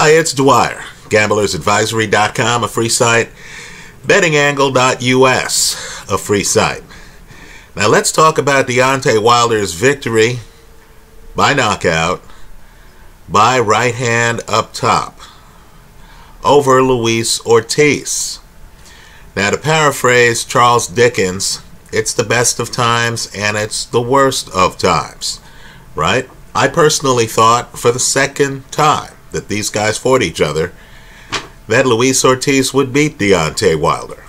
Hi, it's Dwyer. GamblersAdvisory.com, a free site. BettingAngle.us, a free site. Now let's talk about Deontay Wilder's victory by knockout by right hand up top over Luis Ortiz. Now, to paraphrase Charles Dickens, it's the best of times and it's the worst of times, right? I personally thought for the second time that these guys fought each other that Luis Ortiz would beat Deontay Wilder.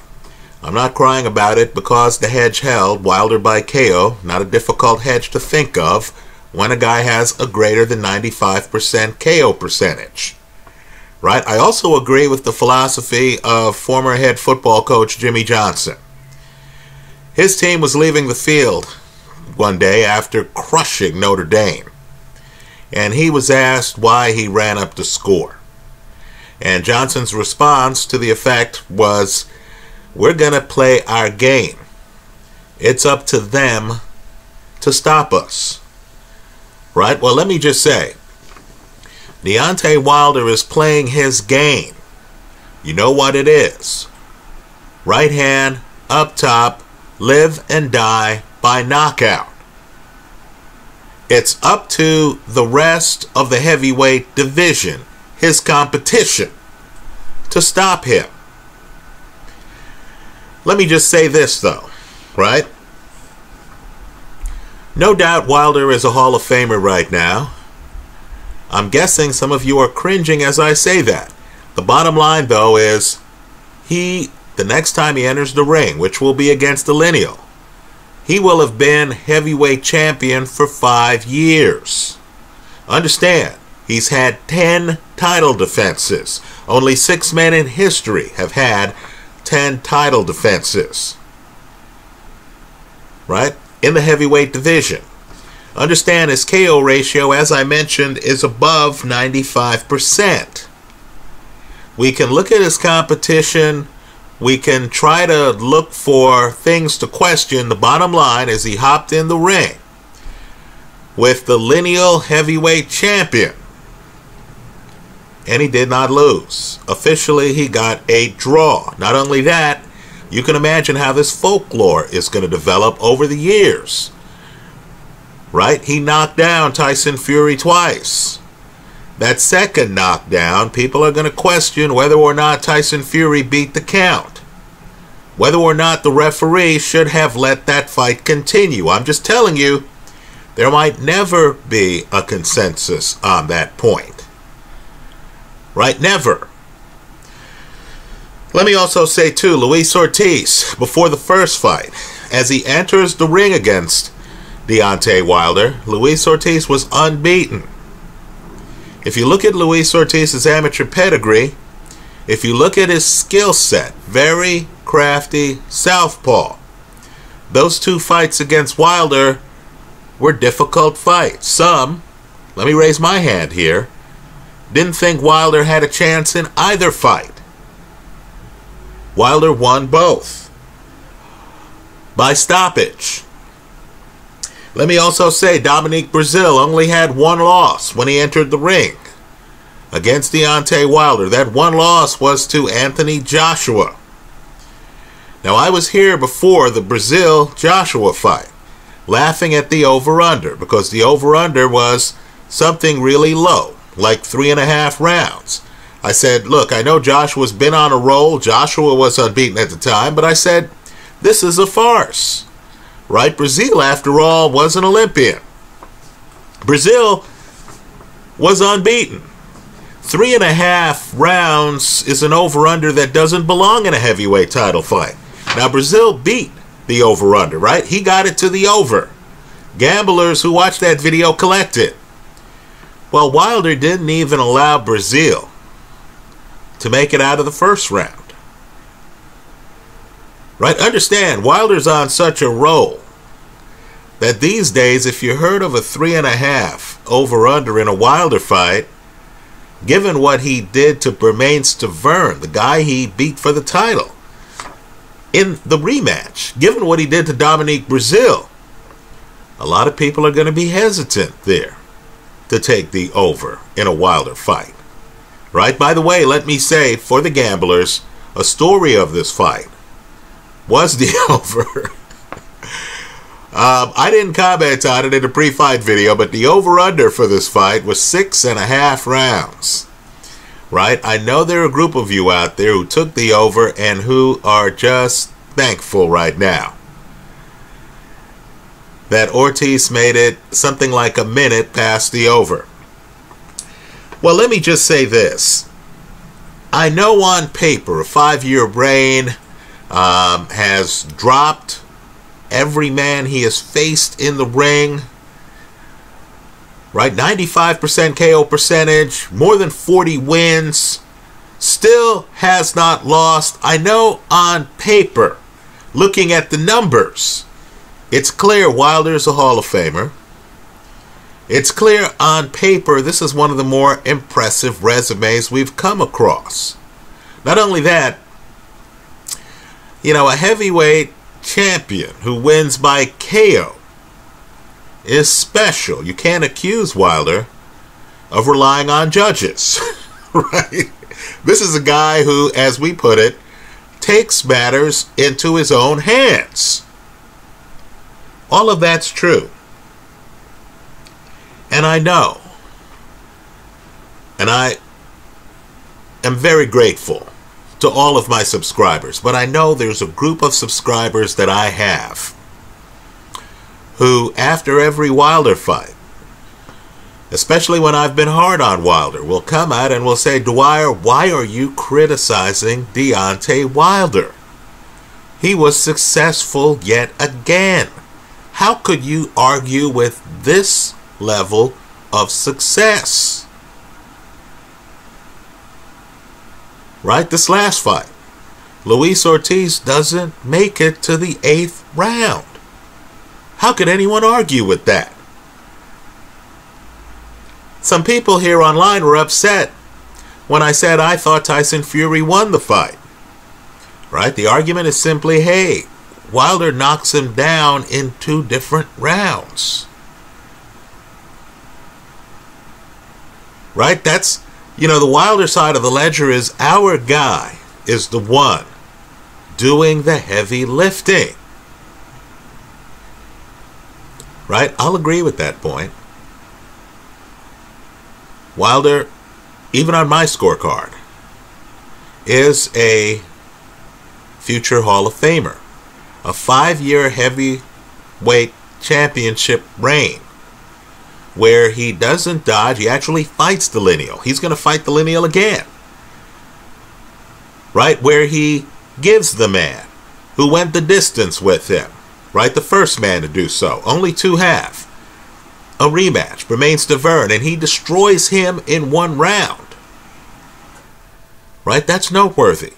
I'm not crying about it because the hedge held Wilder by KO, not a difficult hedge to think of when a guy has a greater than 95% KO percentage. Right? I also agree with the philosophy of former head football coach Jimmy Johnson. His team was leaving the field one day after crushing Notre Dame, and he was asked why he ran up the score. And Johnson's response to the effect was, We're going to play our game. It's up to them to stop us. Right? Well, let me just say Deontay Wilder is playing his game. You know what it is. Right hand, up top, live and die by knockout. It's up to the rest of the heavyweight division, his competition, to stop him. Let me just say this, though, right? No doubt Wilder is a Hall of Famer right now. I'm guessing some of you are cringing as I say that. The bottom line, though, is he, the next time he enters the ring, which will be against the lineal, he will have been heavyweight champion for five years. Understand, he's had 10 title defenses. Only six men in history have had 10 title defenses. Right? In the heavyweight division. Understand his KO ratio, as I mentioned, is above 95%. We can look at his competition. We can try to look for things to question. The bottom line is he hopped in the ring with the lineal heavyweight champion. And he did not lose. Officially, he got a draw. Not only that, you can imagine how this folklore is going to develop over the years right? He knocked down Tyson Fury twice. That second knockdown, people are going to question whether or not Tyson Fury beat the count. Whether or not the referee should have let that fight continue. I'm just telling you, there might never be a consensus on that point. Right? Never. Let me also say, too, Luis Ortiz, before the first fight, as he enters the ring against Deontay Wilder, Luis Ortiz was unbeaten. If you look at Luis Ortiz's amateur pedigree, if you look at his skill set, very crafty southpaw. Those two fights against Wilder were difficult fights. Some, let me raise my hand here, didn't think Wilder had a chance in either fight. Wilder won both by stoppage. Let me also say Dominic Breazeale only had one loss when he entered the ring against Deontay Wilder. That one loss was to Anthony Joshua. Now, I was here before the Breazeale Joshua fight, laughing at the over under because the over under was something really low, like three and a half rounds. I said, Look, I know Joshua's been on a roll. Joshua was unbeaten at the time, but I said, This is a farce right? Breazeale, after all, was an Olympian. Breazeale was unbeaten. Three and a half rounds is an over under that doesn't belong in a heavyweight title fight. Now, Breazeale beat the over under, right? He got it to the over. Gamblers who watched that video collect it. Well, Wilder didn't even allow Breazeale to make it out of the first round. Right? Understand, Wilder's on such a roll that these days, if you heard of a three and a half over under in a Wilder fight, given what he did to Bermane Stiverne, the guy he beat for the title, in the rematch, given what he did to Dominic Breazeale, a lot of people are going to be hesitant there to take the over in a Wilder fight. Right? By the way, let me say for the gamblers, a story of this fight was the over. um, I didn't comment on it in the pre fight video, but the over under for this fight was six and a half rounds. Right? I know there are a group of you out there who took the over and who are just thankful right now that Ortiz made it something like a minute past the over. Well, let me just say this. I know on paper a five year reign um, has dropped every man he has faced in the ring. Right? 95% KO percentage, more than 40 wins. Still has not lost. I know on paper, looking at the numbers, it's clear Wilder's a Hall of Famer. It's clear on paper this is one of the more impressive resumes we've come across. Not only that, you know, a heavyweight champion who wins by KO is special. You can't accuse Wilder of relying on judges, right? This is a guy who, as we put it, takes matters into his own hands. All of that's true. And I know, and I am very grateful to all of my subscribers, but I know there's a group of subscribers that I have who, after every Wilder fight, especially when I've been hard on Wilder, will come out and will say, Dwyer, why are you criticizing Deontay Wilder? He was successful yet again. How could you argue with this level of success? Right? This last fight. Luis Ortiz doesn't make it to the eighth round. How could anyone argue with that? Some people here online were upset when I said I thought Tyson Fury won the fight. Right? The argument is simply hey, Wilder knocks him down in two different rounds. Right? That's, you know, the Wilder side of the ledger is our guy is the one doing the heavy lifting. Right? I'll agree with that point. Wilder, even on my scorecard, is a future Hall of Famer a five year heavyweight championship reign where he doesn't dodge, he actually fights the lineal. He's going to fight the lineal again. Right? Where he gives the man who went the distance with him, right? The first man to do so, only two have. A rematch, Bermane Stiverne, and he destroys him in one round. Right? That's noteworthy.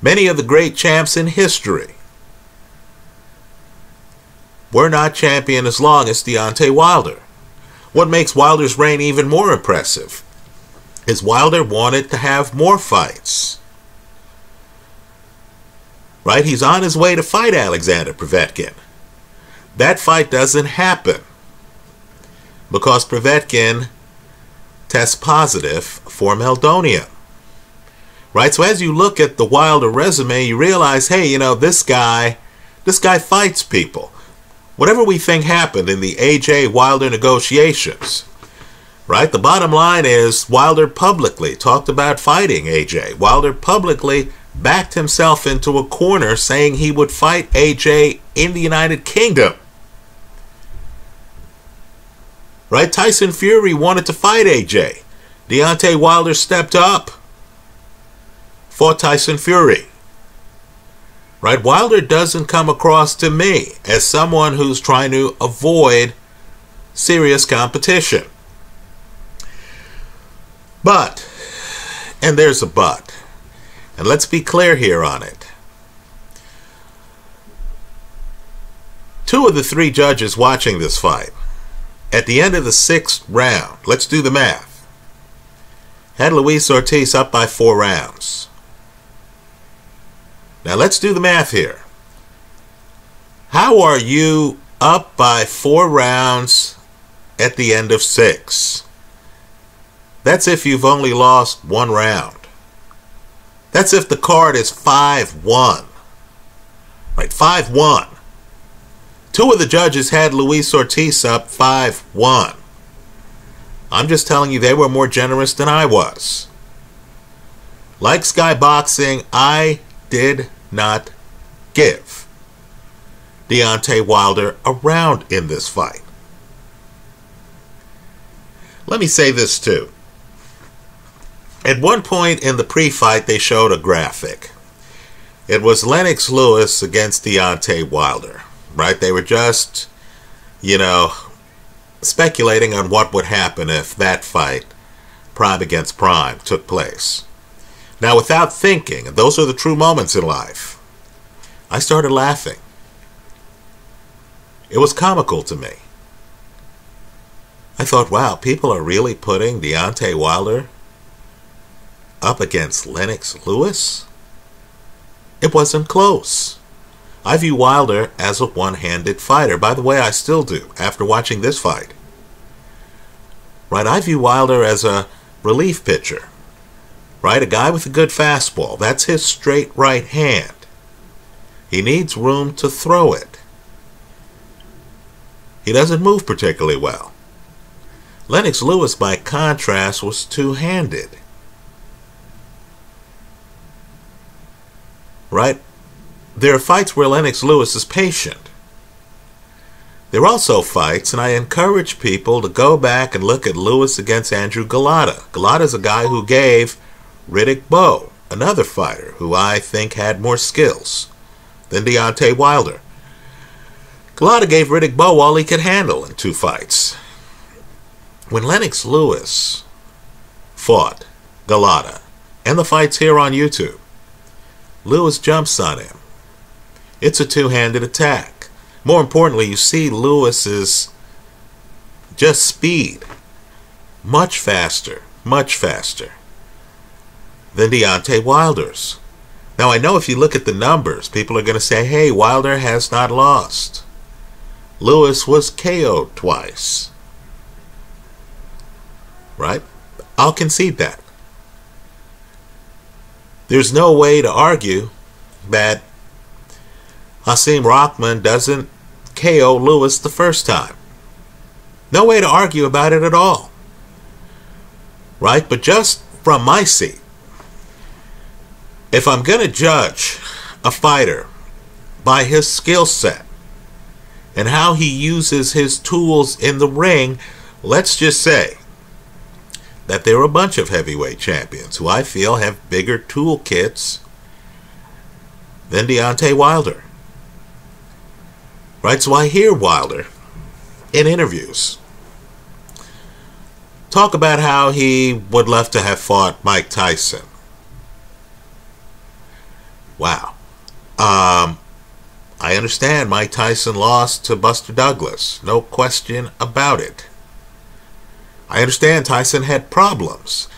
Many of the great champs in history were not champion as long as Deontay Wilder. What makes Wilder's reign even more impressive is Wilder wanted to have more fights. Right? He's on his way to fight Alexander Povetkin. That fight doesn't happen because Povetkin tests positive for meldonium. Right? So as you look at the Wilder resume, you realize, hey, you know, this guy, this guy fights people. Whatever we think happened in the AJ Wilder negotiations, right? The bottom line is Wilder publicly talked about fighting AJ. Wilder publicly backed himself into a corner saying he would fight AJ in the United Kingdom. Right? Tyson Fury wanted to fight AJ. Deontay Wilder stepped up for Tyson Fury. Right? Wilder doesn't come across to me as someone who's trying to avoid serious competition. But, and there's a but, and let's be clear here on it. Two of the three judges watching this fight, at the end of the sixth round, let's do the math, had Luis Ortiz up by four rounds. Now let's do the math here. How are you up by four rounds at the end of six? That's if you've only lost one round. That's if the card is 5 1. Right, 5 1. Two of the judges had Luis Ortiz up 5 1. I'm just telling you, they were more generous than I was. Like Sky Boxing, I did not give Deontay Wilder a round in this fight. Let me say this too. At one point in the pre fight, they showed a graphic. It was Lennox Lewis against Deontay Wilder, right? They were just, you know, speculating on what would happen if that fight, prime against prime, took place. Now, without thinking, and those are the true moments in life, I started laughing. It was comical to me. I thought, wow, people are really putting Deontay Wilder up against Lennox Lewis? It wasn't close. I view Wilder as a one handed fighter. By the way, I still do after watching this fight. Right? I view Wilder as a relief pitcher. Right? A guy with a good fastball. That's his straight right hand. He needs room to throw it. He doesn't move particularly well. Lennox Lewis, by contrast, was two handed. Right? There are fights where Lennox Lewis is patient. There are also fights, and I encourage people to go back and look at Lewis against Andrew Golota. Golota is a guy who gave Riddick Bowe, another fighter who I think had more skills than Deontay Wilder. Golota gave Riddick Bowe all he could handle in two fights. When Lennox Lewis fought Golota, and the fight's here on YouTube, Lewis jumps on him. It's a two handed attack. More importantly, you see Lewis's just speed much faster, much faster than Deontay Wilder's. Now, I know if you look at the numbers, people are going to say, hey, Wilder has not lost. Lewis was KO'd twice. Right? I'll concede that. There's no way to argue that Hasim Rahman doesn't KO Lewis the first time. No way to argue about it at all. Right? But just from my seat, if I'm going to judge a fighter by his skill set and how he uses his tools in the ring, let's just say that there are a bunch of heavyweight champions who I feel have bigger toolkits than Deontay Wilder. Right? So I hear Wilder in interviews talk about how he would love to have fought Mike Tyson Wow. Um, I understand Mike Tyson lost to Buster Douglas. No question about it. I understand Tyson had problems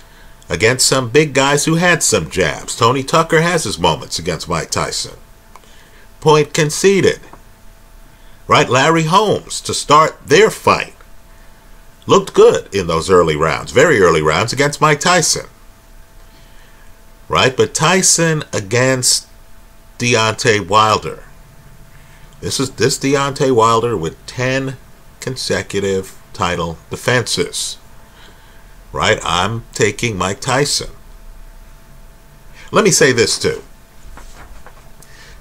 against some big guys who had some jabs. Tony Tucker has his moments against Mike Tyson. Point conceded. Right? Larry Holmes, to start their fight, looked good in those early rounds, very early rounds against Mike Tyson. Right? But Tyson against Deontay Wilder. This is this Deontay Wilder with 10 consecutive title defenses. Right? I'm taking Mike Tyson. Let me say this too.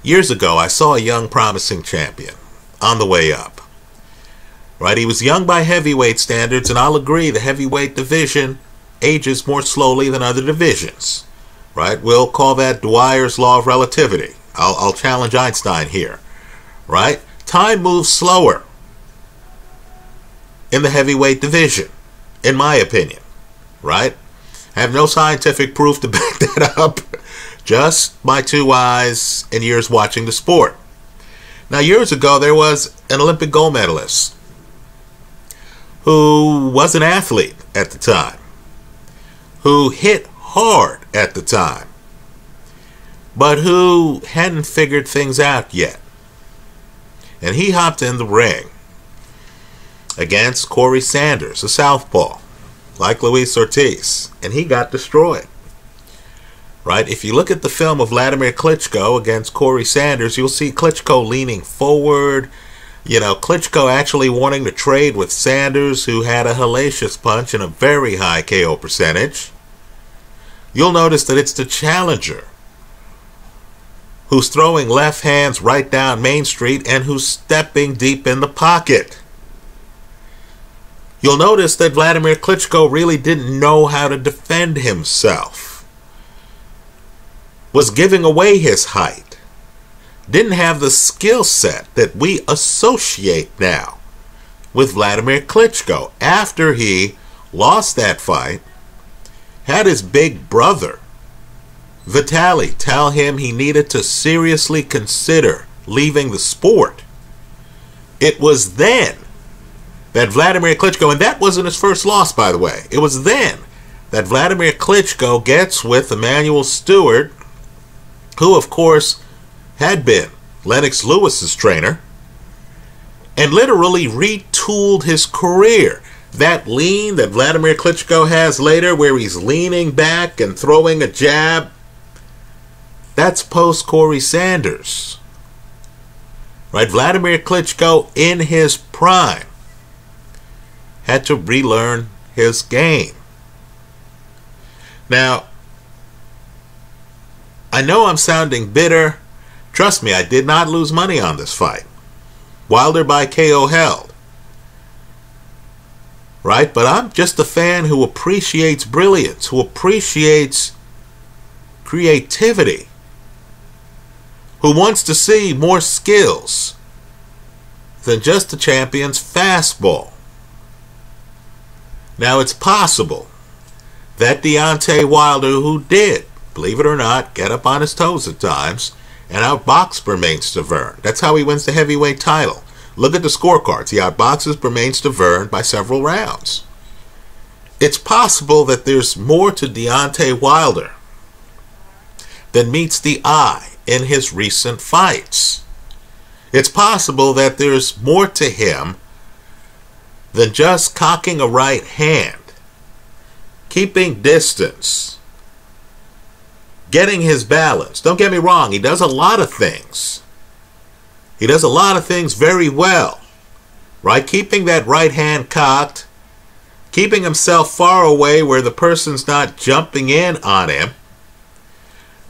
Years ago, I saw a young, promising champion on the way up. Right? He was young by heavyweight standards, and I'll agree the heavyweight division ages more slowly than other divisions. Right? We'll call that Dwyer's Law of Relativity. I'll, I'll challenge Einstein here, right? Time moves slower in the heavyweight division, in my opinion, right? I have no scientific proof to back that up, just my two eyes and years watching the sport. Now, years ago, there was an Olympic gold medalist who was an athlete at the time, who hit hard at the time, but who hadn't figured things out yet. And he hopped in the ring against Corey Sanders, a southpaw, like Luis Ortiz, and he got destroyed. Right? If you look at the film of Vladimir Klitschko against Corey Sanders, you'll see Klitschko leaning forward. You know, Klitschko actually wanting to trade with Sanders, who had a hellacious punch and a very high KO percentage. You'll notice that it's the challenger who's throwing left hands right down Main Street and who's stepping deep in the pocket. You'll notice that Vladimir Klitschko really didn't know how to defend himself. Was giving away his height. Didn't have the skill set that we associate now with Vladimir Klitschko after he lost that fight, had his big brother Vitali tell him he needed to seriously consider leaving the sport. It was then that Vladimir Klitschko, and that wasn't his first loss, by the way, it was then that Vladimir Klitschko gets with Emanuel Steward, who, of course, had been Lennox Lewis's trainer, and literally retooled his career. That lean that Vladimir Klitschko has later, where he's leaning back and throwing a jab, that's post Corey Sanders. Right? Vladimir Klitschko in his prime had to relearn his game. Now, I know I'm sounding bitter. Trust me, I did not lose money on this fight. Wilder by KO held. Right? But I'm just a fan who appreciates brilliance, who appreciates creativity who wants to see more skills than just the champion's fastball. Now, it's possible that Deontay Wilder, who did, believe it or not, get up on his toes at times and outbox Bermane Stiverne. That's how he wins the heavyweight title. Look at the scorecards. He outboxes Bermane Stiverne by several rounds. It's possible that there's more to Deontay Wilder than meets the eye in his recent fights. It's possible that there's more to him than just cocking a right hand, keeping distance, getting his balance. Don't get me wrong, he does a lot of things. He does a lot of things very well, right? Keeping that right hand cocked, keeping himself far away where the person's not jumping in on him,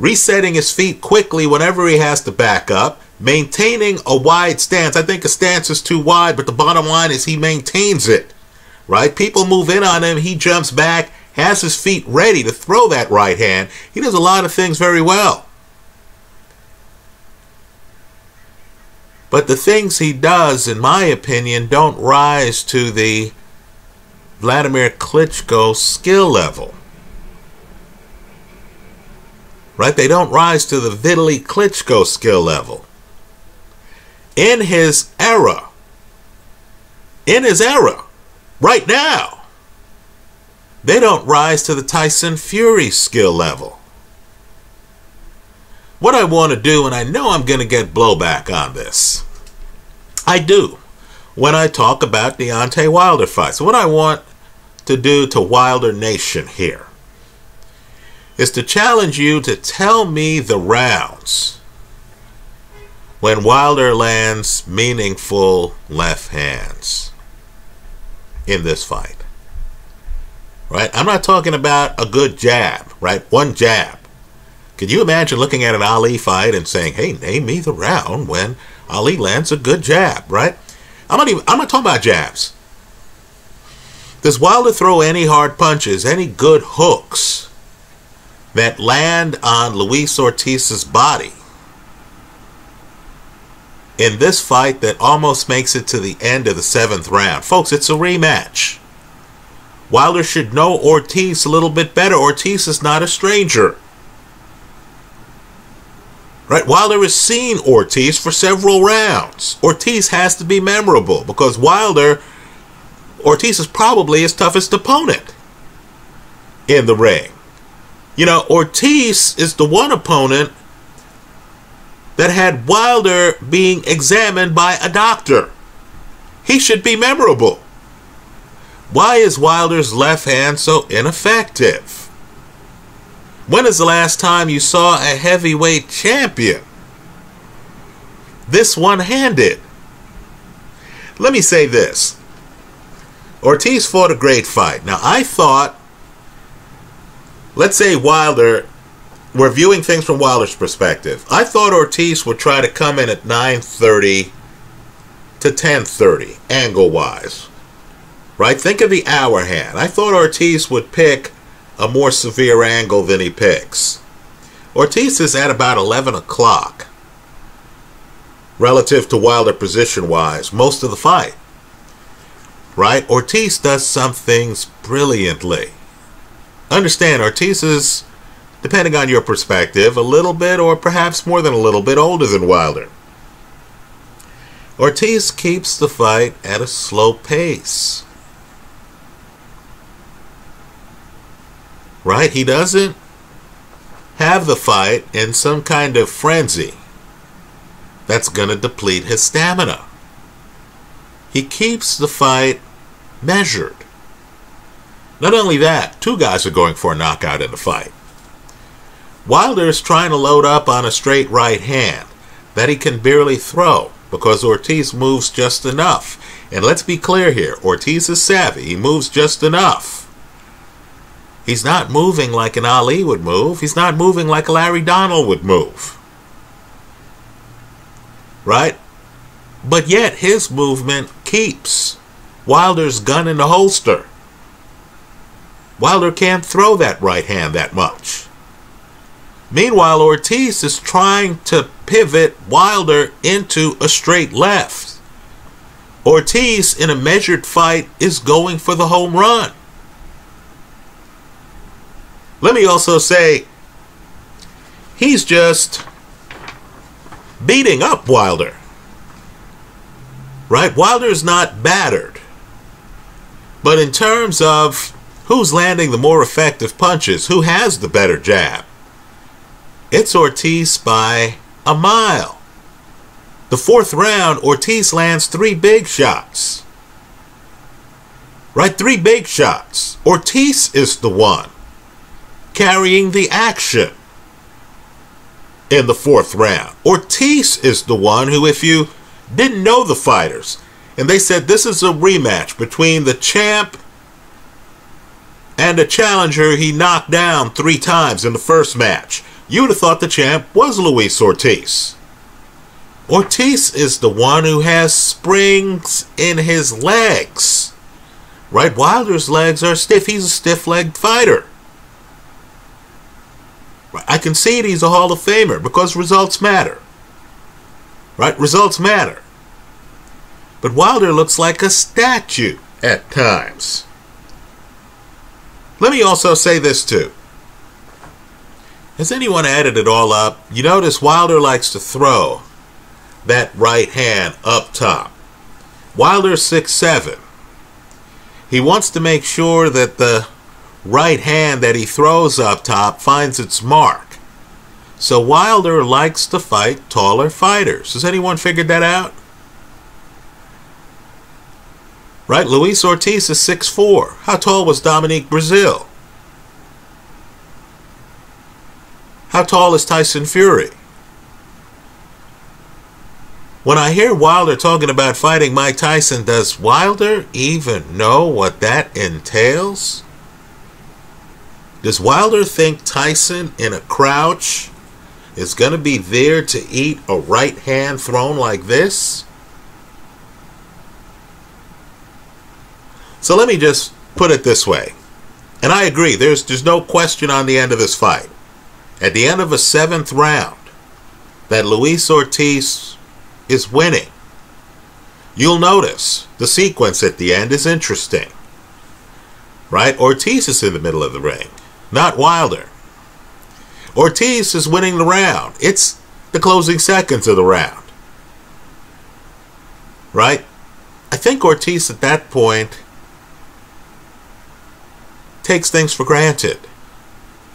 resetting his feet quickly whenever he has to back up, maintaining a wide stance. I think a stance is too wide, but the bottom line is he maintains it. Right? People move in on him, he jumps back, has his feet ready to throw that right hand. He does a lot of things very well. But the things he does, in my opinion, don't rise to the Vladimir Klitschko skill level right? They don't rise to the Vitaly Klitschko skill level. In his era, in his era, right now, they don't rise to the Tyson Fury skill level. What I want to do, and I know I'm going to get blowback on this, I do when I talk about Deontay Wilder fights. What I want to do to Wilder Nation here is to challenge you to tell me the rounds when Wilder lands meaningful left hands in this fight. Right? I'm not talking about a good jab, right? One jab. Can you imagine looking at an Ali fight and saying, "Hey, name me the round when Ali lands a good jab," right? I'm not even I'm not talking about jabs. Does Wilder throw any hard punches, any good hooks? That land on Luis Ortiz's body in this fight that almost makes it to the end of the seventh round. Folks, it's a rematch. Wilder should know Ortiz a little bit better. Ortiz is not a stranger. Right? Wilder has seen Ortiz for several rounds. Ortiz has to be memorable because Wilder, Ortiz is probably his toughest opponent in the ring. You know, Ortiz is the one opponent that had Wilder being examined by a doctor. He should be memorable. Why is Wilder's left hand so ineffective? When is the last time you saw a heavyweight champion this one handed? Let me say this Ortiz fought a great fight. Now, I thought, let's say Wilder, we're viewing things from Wilder's perspective. I thought Ortiz would try to come in at 930 to 1030, angle wise. Right? Think of the hour hand. I thought Ortiz would pick a more severe angle than he picks. Ortiz is at about 11 o'clock relative to Wilder position wise most of the fight right? Ortiz does some things brilliantly. Understand, Ortiz is, depending on your perspective, a little bit or perhaps more than a little bit older than Wilder. Ortiz keeps the fight at a slow pace. Right? He doesn't have the fight in some kind of frenzy that's going to deplete his stamina. He keeps the fight measured. Not only that, two guys are going for a knockout in the fight. Wilder is trying to load up on a straight right hand that he can barely throw because Ortiz moves just enough. And let's be clear here Ortiz is savvy, he moves just enough. He's not moving like an Ali would move, he's not moving like a Larry Donald would move. Right? But yet his movement keeps Wilder's gun in the holster. Wilder can't throw that right hand that much. Meanwhile, Ortiz is trying to pivot Wilder into a straight left. Ortiz, in a measured fight, is going for the home run. Let me also say, he's just beating up Wilder. Right? Wilder's not battered. But in terms of who's landing the more effective punches, who has the better jab, it's Ortiz by a mile. The fourth round, Ortiz lands three big shots. Right? Three big shots. Ortiz is the one carrying the action in the fourth round. Ortiz is the one who, if you didn't know the fighters, and they said this is a rematch between the champ and the challenger he knocked down three times in the first match. You would have thought the champ was Luis Ortiz. Ortiz is the one who has springs in his legs. Right? Wilder's legs are stiff. He's a stiff legged fighter. I can concede he's a Hall of Famer because results matter. Right? Results matter. But Wilder looks like a statue at times. Let me also say this too. Has anyone added it all up? You notice Wilder likes to throw that right hand up top. Wilder's six seven. He wants to make sure that the right hand that he throws up top finds its mark. So Wilder likes to fight taller fighters. Has anyone figured that out? Right? Luis Ortiz is 6'4. How tall was Dominic Breazeale? How tall is Tyson Fury? When I hear Wilder talking about fighting Mike Tyson, does Wilder even know what that entails? Does Wilder think Tyson in a crouch is going to be there to eat a right hand thrown like this? So let me just put it this way. And I agree, there's, there's no question on the end of this fight. At the end of a seventh round, that Luis Ortiz is winning. You'll notice the sequence at the end is interesting. Right? Ortiz is in the middle of the ring, not Wilder. Ortiz is winning the round. It's the closing seconds of the round. Right? I think Ortiz at that point takes things for granted.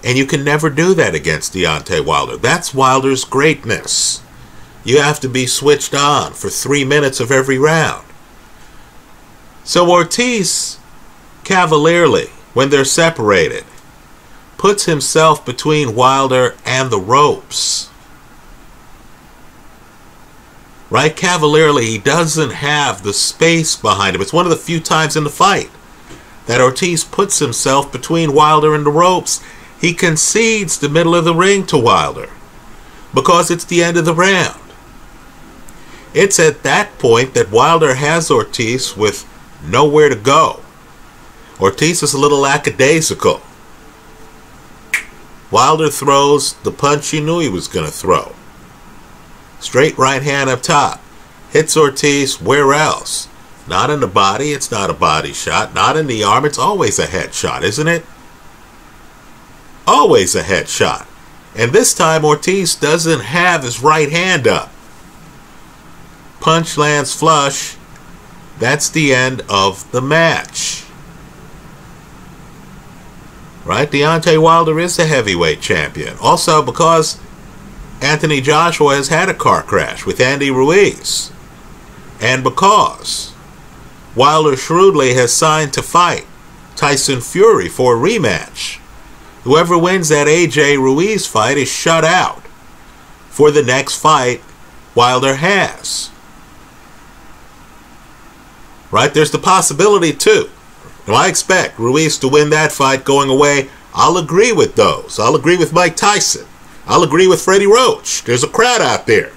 And you can never do that against Deontay Wilder. That's Wilder's greatness. You have to be switched on for three minutes of every round. So Ortiz cavalierly when they're separated, puts himself between Wilder and the ropes. Right? Cavalierly, he doesn't have the space behind him. It's one of the few times in the fight that Ortiz puts himself between Wilder and the ropes. He concedes the middle of the ring to Wilder because it's the end of the round. It's at that point that Wilder has Ortiz with nowhere to go. Ortiz is a little lackadaisical. Wilder throws the punch he knew he was going to throw. Straight right hand up top. Hits Ortiz where else? Not in the body, it's not a body shot. Not in the arm, it's always a head shot, isn't it? Always a head shot. And this time Ortiz doesn't have his right hand up. Punch lands flush. That's the end of the match. Right? Deontay Wilder is the heavyweight champion. Also because Anthony Joshua has had a car crash with Andy Ruiz. And because Wilder shrewdly has signed to fight Tyson Fury for a rematch. Whoever wins that AJ Ruiz fight is shut out for the next fight Wilder has. Right? There's the possibility too. Now I expect Ruiz to win that fight going away. I'll agree with those. I'll agree with Mike Tyson. I'll agree with Freddie Roach. There's a crowd out there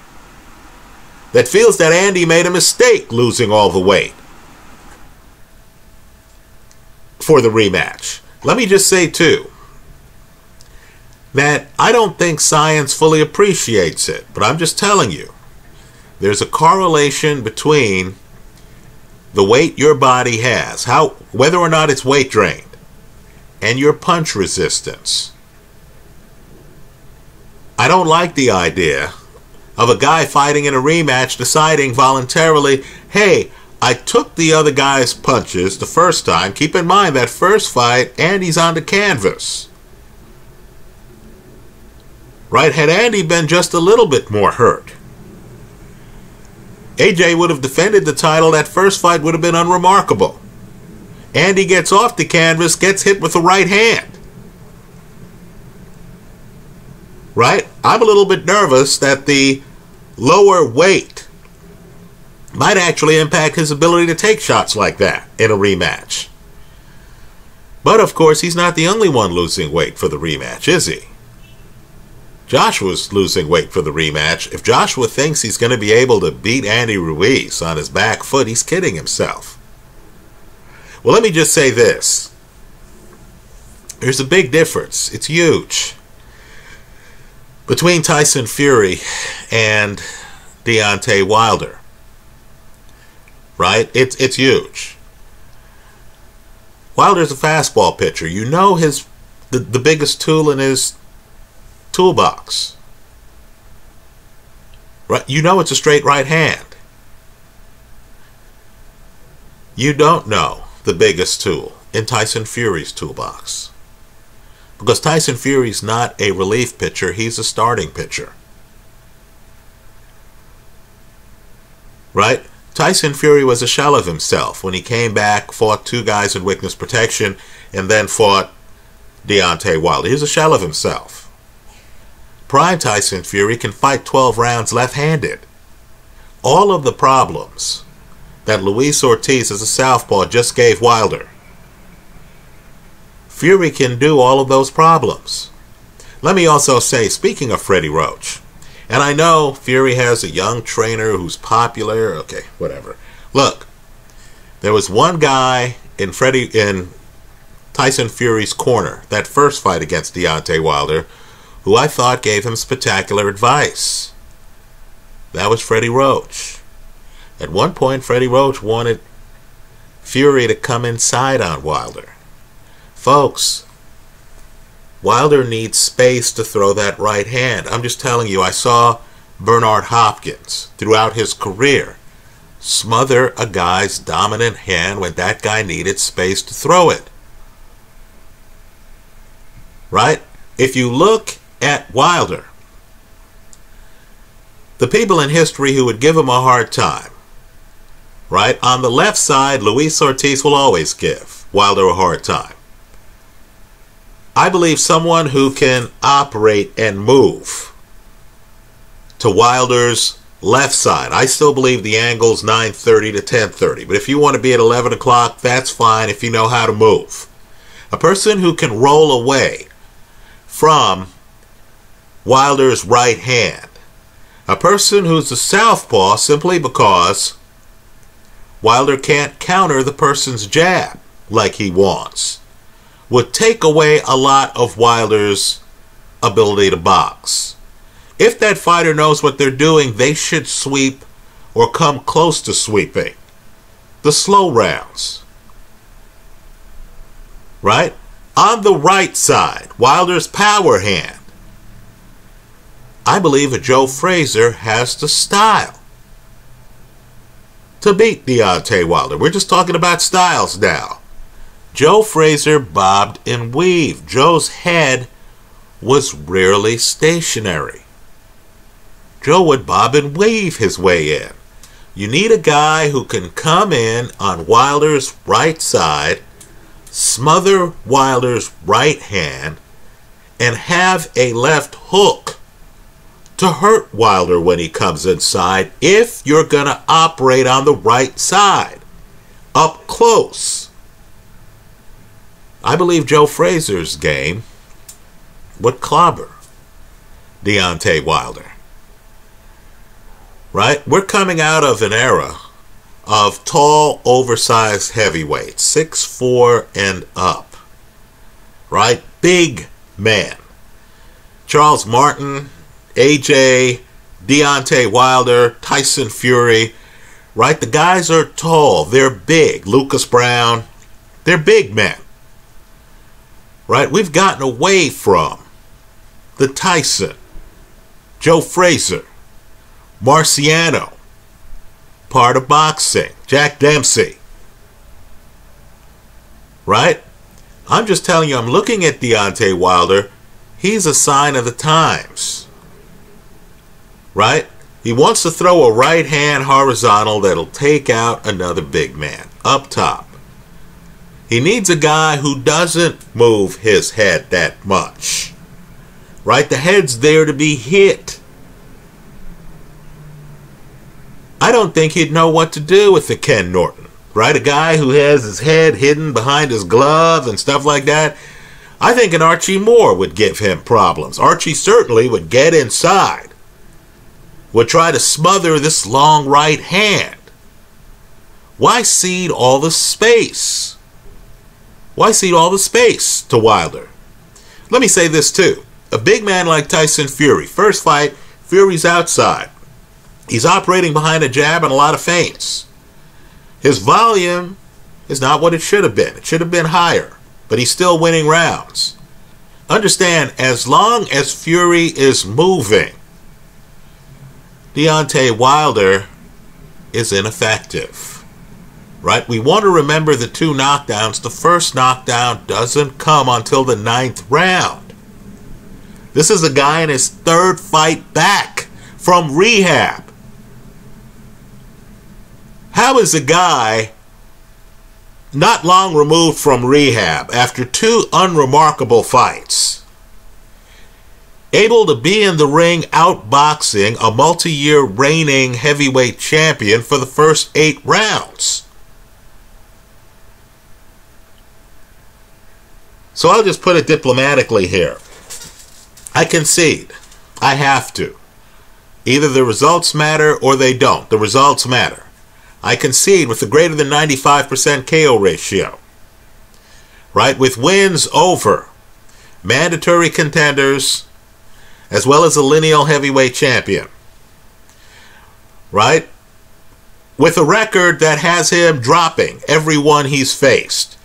that feels that Andy made a mistake losing all the weight for the rematch. Let me just say, too, that I don't think science fully appreciates it, but I'm just telling you, there's a correlation between the weight your body has, how whether or not it's weight drained, and your punch resistance. I don't like the idea of a guy fighting in a rematch deciding voluntarily, hey, I took the other guy's punches the first time. Keep in mind that first fight, Andy's on the canvas. Right? Had Andy been just a little bit more hurt, AJ would have defended the title. That first fight would have been unremarkable. Andy gets off the canvas, gets hit with the right hand. Right? I'm a little bit nervous that the lower weight might actually impact his ability to take shots like that in a rematch. But of course, he's not the only one losing weight for the rematch, is he? Joshua's losing weight for the rematch. If Joshua thinks he's going to be able to beat Andy Ruiz on his back foot, he's kidding himself. Well, let me just say this. There's a big difference. It's huge. Between Tyson Fury and Deontay Wilder. Right? It's it's huge. Wilder's a fastball pitcher. You know his the, the biggest tool in his toolbox. Right? You know it's a straight right hand. You don't know the biggest tool in Tyson Fury's toolbox. Because Tyson Fury's not a relief pitcher, he's a starting pitcher. Right? Tyson Fury was a shell of himself when he came back, fought two guys in witness protection, and then fought Deontay Wilder. He was a shell of himself. Prime Tyson Fury can fight 12 rounds left handed. All of the problems that Luis Ortiz as a southpaw just gave Wilder, Fury can do all of those problems. Let me also say, speaking of Freddie Roach, and I know Fury has a young trainer who's popular. Okay, whatever. Look, there was one guy in Freddie in Tyson Fury's corner that first fight against Deontay Wilder who I thought gave him spectacular advice. That was Freddie Roach. At one point, Freddie Roach wanted Fury to come inside on Wilder. Folks, Wilder needs space to throw that right hand. I'm just telling you, I saw Bernard Hopkins throughout his career smother a guy's dominant hand when that guy needed space to throw it. Right? If you look at Wilder. The people in history who would give him a hard time, right? On the left side, Luis Ortiz will always give. Wilder a hard time. I believe someone who can operate and move to Wilder's left side. I still believe the angle's 9:30 to 10:30, but if you want to be at 11 o'clock, that's fine if you know how to move. A person who can roll away from Wilder's right hand. A person who's a southpaw simply because Wilder can't counter the person's jab like he wants would take away a lot of Wilder's ability to box. If that fighter knows what they're doing, they should sweep or come close to sweeping the slow rounds. Right? On the right side, Wilder's power hand. I believe a Joe Frazier has the style to beat Deontay Wilder. We're just talking about styles now. Joe Frazier bobbed and weaved. Joe's head was rarely stationary. Joe would bob and weave his way in. You need a guy who can come in on Wilder's right side, smother Wilder's right hand, and have a left hook to hurt Wilder when he comes inside if you're going to operate on the right side, up close. I believe Joe Frazier's game would clobber Deontay Wilder right? We're coming out of an era of tall, oversized heavyweights, six four and up, right? Big man. Charles Martin, AJ, Deontay Wilder, Tyson Fury, right? The guys are tall, they're big. Lucas Browne. they're big men, right? We've gotten away from the Tyson, Joe Frazier, Marciano, part of boxing, Jack Dempsey. Right? I'm just telling you, I'm looking at Deontay Wilder. He's a sign of the times. Right? He wants to throw a right hand horizontal that'll take out another big man up top. He needs a guy who doesn't move his head that much. Right? The head's there to be hit. I don't think he'd know what to do with the Ken Norton, right? A guy who has his head hidden behind his glove and stuff like that. I think an Archie Moore would give him problems. Archie certainly would get inside, would try to smother this long right hand. Why cede all the space? Why cede all the space to Wilder? Let me say this too. A big man like Tyson Fury, first fight, Fury's outside. He's operating behind a jab and a lot of feints. His volume is not what it should have been. It should have been higher, but he's still winning rounds. Understand, as long as Fury is moving, Deontay Wilder is ineffective. Right? We want to remember the two knockdowns. The first knockdown doesn't come until the ninth round. This is a guy in his third fight back from rehab. How is a guy not long removed from rehab after two unremarkable fights able to be in the ring outboxing a multi year reigning heavyweight champion for the first eight rounds? So I'll just put it diplomatically here. I concede. I have to. Either the results matter or they don't. The results matter. I concede with the greater than 95% KO ratio. Right? With wins over mandatory contenders as well as a lineal heavyweight champion. Right? With a record that has him dropping everyone he's faced.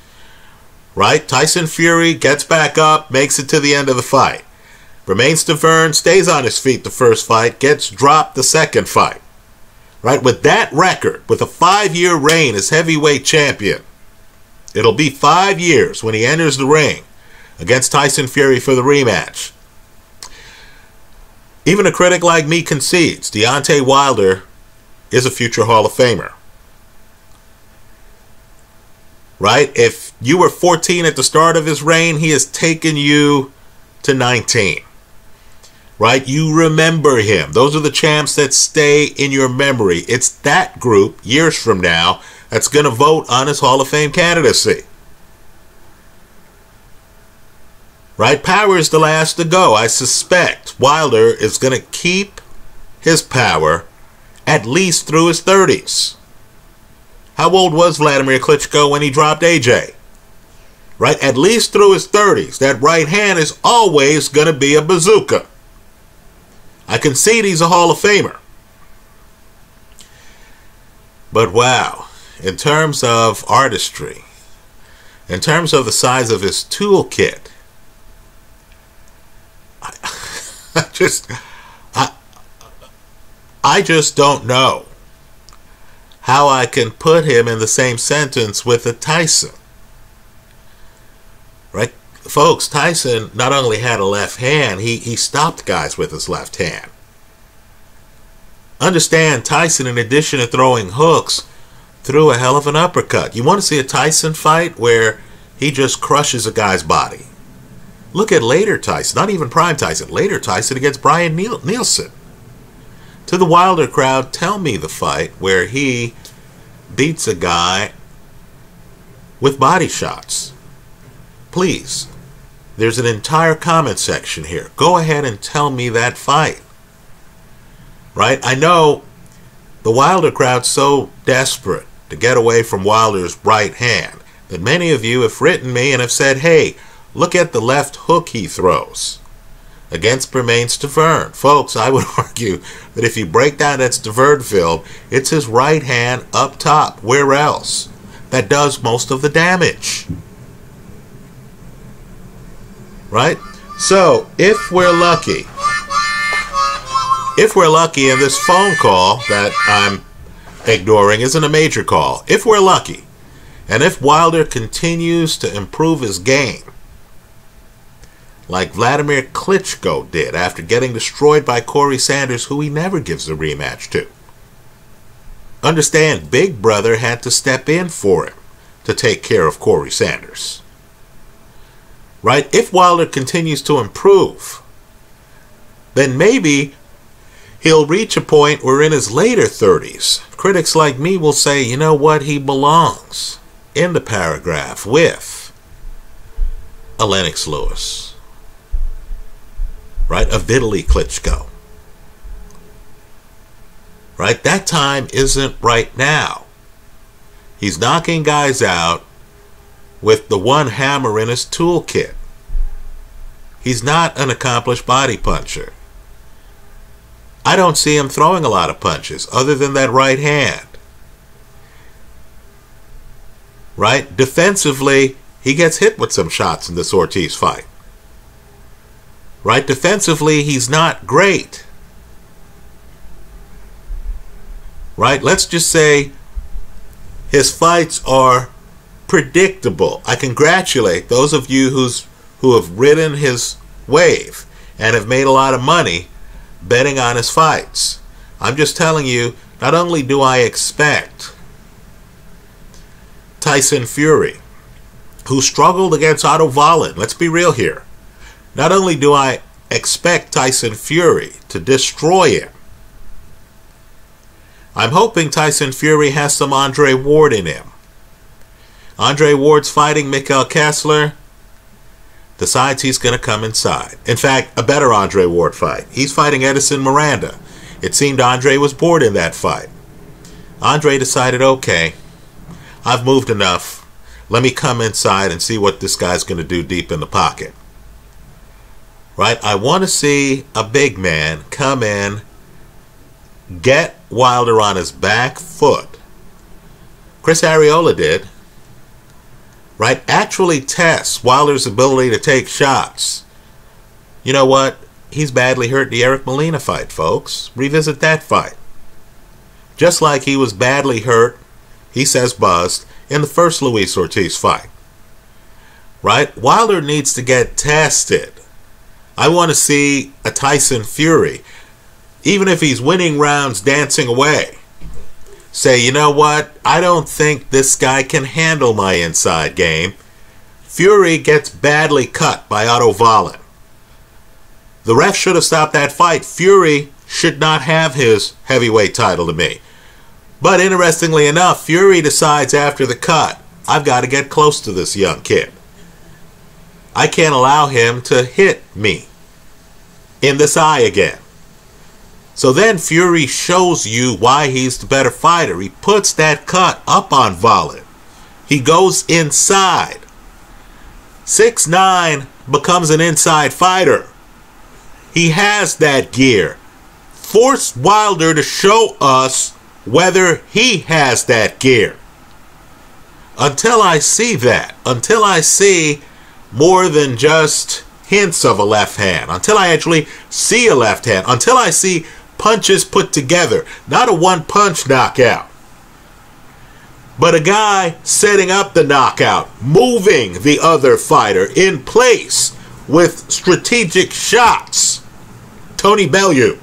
Right? Tyson Fury gets back up, makes it to the end of the fight. Bermane Stiverne stays on his feet the first fight, gets dropped the second fight right? With that record, with a five year reign as heavyweight champion, it'll be five years when he enters the ring against Tyson Fury for the rematch. Even a critic like me concedes Deontay Wilder is a future Hall of Famer. Right? If you were 14 at the start of his reign, he has taken you to 19. Right? You remember him. Those are the champs that stay in your memory. It's that group, years from now, that's going to vote on his Hall of Fame candidacy. Right? Power is the last to go. I suspect Wilder is going to keep his power at least through his 30s. How old was Wladimir Klitschko when he dropped AJ? Right? At least through his 30s. That right hand is always going to be a bazooka. I concede he's a Hall of Famer. But wow, in terms of artistry, in terms of the size of his toolkit, I, I just I I just don't know how I can put him in the same sentence with a Tyson. Right? Folks, Tyson not only had a left hand, he, he stopped guys with his left hand. Understand, Tyson, in addition to throwing hooks, threw a hell of an uppercut. You want to see a Tyson fight where he just crushes a guy's body? Look at later Tyson, not even prime Tyson, later Tyson against Brian Nielsen. To the Wilder crowd, tell me the fight where he beats a guy with body shots. Please. There's an entire comment section here. Go ahead and tell me that fight. Right? I know the Wilder crowd's so desperate to get away from Wilder's right hand that many of you have written me and have said, hey, look at the left hook he throws against Bermane Stiverne. Folks, I would argue that if you break down that Stiverne film, it's his right hand up top. Where else? That does most of the damage. Right? So, if we're lucky, if we're lucky and this phone call that I'm ignoring isn't a major call, if we're lucky, and if Wilder continues to improve his game, like Wladimir Klitschko did after getting destroyed by Corrie Sanders, who he never gives a rematch to. Understand, Big Brother had to step in for him to take care of Corrie Sanders. Right? If Wilder continues to improve, then maybe he'll reach a point where in his later 30s, critics like me will say, you know what, he belongs in the paragraph with a Lennox Lewis right, of Vitali Klitschko. Right? That time isn't right now. He's knocking guys out with the one hammer in his toolkit. He's not an accomplished body puncher. I don't see him throwing a lot of punches other than that right hand. Right? Defensively, he gets hit with some shots in this Ortiz fight. Right? Defensively, he's not great. Right? Let's just say his fights are predictable. I congratulate those of you who's who have ridden his wave and have made a lot of money betting on his fights. I'm just telling you, not only do I expect Tyson Fury, who struggled against Otto Wallin, let's be real here, not only do I expect Tyson Fury to destroy him, I'm hoping Tyson Fury has some Andre Ward in him. Andre Ward's fighting Mikkel Kessler, decides he's going to come inside. In fact, a better Andre Ward fight. He's fighting Edison Miranda. It seemed Andre was bored in that fight. Andre decided, okay, I've moved enough. Let me come inside and see what this guy's going to do deep in the pocket right? I want to see a big man come in, get Wilder on his back foot. Chris Arreola did, right? Actually test Wilder's ability to take shots. You know what? He's badly hurt the Eric Molina fight, folks. Revisit that fight. Just like he was badly hurt, he says buzzed, in the first Luis Ortiz fight. Right? Wilder needs to get tested. I want to see a Tyson Fury, even if he's winning rounds dancing away. say, you know what? I don't think this guy can handle my inside game. Fury gets badly cut by Otto Wallin. The ref should have stopped that fight. Fury should not have his heavyweight title to me. But interestingly enough, Fury decides after the cut, I've got to get close to this young kid. I can't allow him to hit me in this eye again. So then Fury shows you why he's the better fighter. He puts that cut up on Wallin. He goes inside. 6 9 becomes an inside fighter. He has that gear. Force Wilder to show us whether he has that gear. Until I see that, until I see more than just hints of a left hand, until I actually see a left hand, until I see punches put together, not a one punch knockout, but a guy setting up the knockout, moving the other fighter in place with strategic shots. Tony Bellew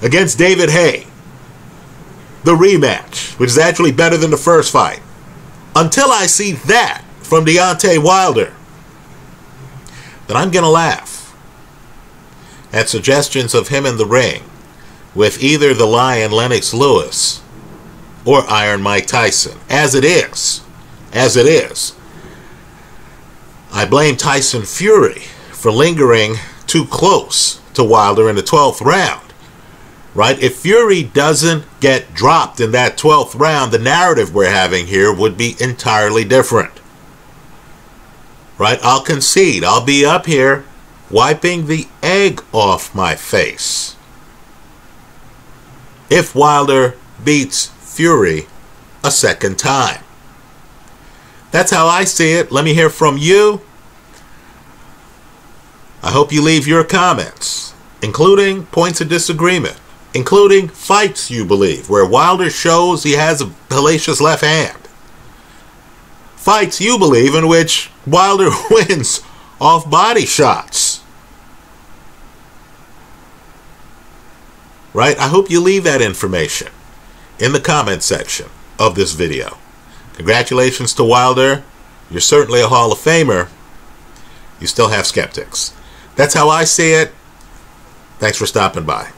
against David Haye. The rematch, which is actually better than the first fight. Until I see that from Deontay Wilder, then I'm going to laugh at suggestions of him in the ring with either the Lion Lennox Lewis or Iron Mike Tyson. As it is, as it is, I blame Tyson Fury for lingering too close to Wilder in the 12th round. Right? If Fury doesn't get dropped in that 12th round, the narrative we're having here would be entirely different. Right? I'll concede. I'll be up here wiping the egg off my face if Wilder beats Fury a second time. That's how I see it. Let me hear from you. I hope you leave your comments, including points of disagreement, including fights you believe, where Wilder shows he has a hellacious left hand. Fights you believe in which Wilder wins off body shots. right? I hope you leave that information in the comment section of this video. Congratulations to Wilder. You're certainly a Hall of Famer. You still have skeptics. That's how I see it. Thanks for stopping by.